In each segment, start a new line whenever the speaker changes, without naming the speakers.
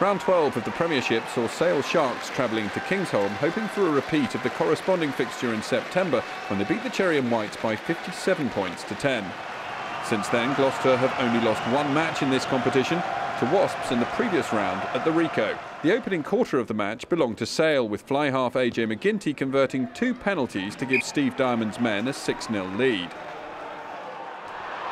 Round 12 of the Premiership saw Sale Sharks travelling to Kingsholm, hoping for a repeat of the corresponding fixture in September when they beat the Cherry and Whites by 57 points to 10. Since then, Gloucester have only lost one match in this competition to Wasps in the previous round at the Ricoh. The opening quarter of the match belonged to Sale, with fly half AJ McGinty converting two penalties to give Steve Diamond's men a 6 0 lead.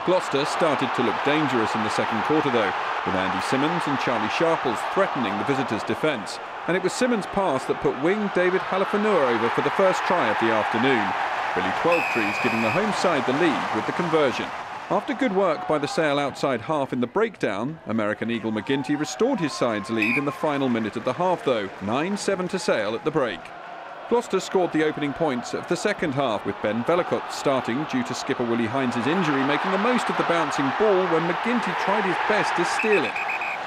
Gloucester started to look dangerous in the second quarter, though, with Andy Simmons and Charlie Sharples threatening the visitors' defence. And it was Simmons' pass that put wing David Halaifonua over for the first try of the afternoon. Billy Twelvetrees giving the home side the lead with the conversion. After good work by the Sale outside half in the breakdown, American Eagle McGinty restored his side's lead in the final minute of the half, though 9 7 to Sale at the break. Gloucester scored the opening points of the second half, with Ben Vellacott starting due to skipper Willi Heinz' injury, making the most of the bouncing ball when McGinty tried his best to steal it.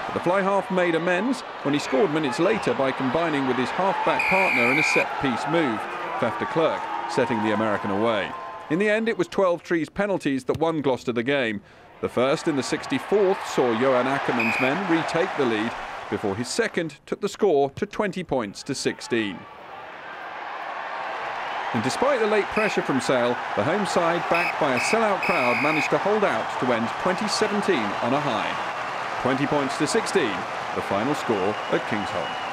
But the fly half made amends when he scored minutes later by combining with his half-back partner in a set-piece move, Faf de Klerk setting the American away. In the end, it was Twelvetrees penalties that won Gloucester the game. The first in the 64th saw Johan Ackermann's men retake the lead before his second took the score to 20 points to 16. And despite the late pressure from Sale, the home side, backed by a sellout crowd, managed to hold out to end 2017 on a high. 20 points to 16, the final score at Kingsholm.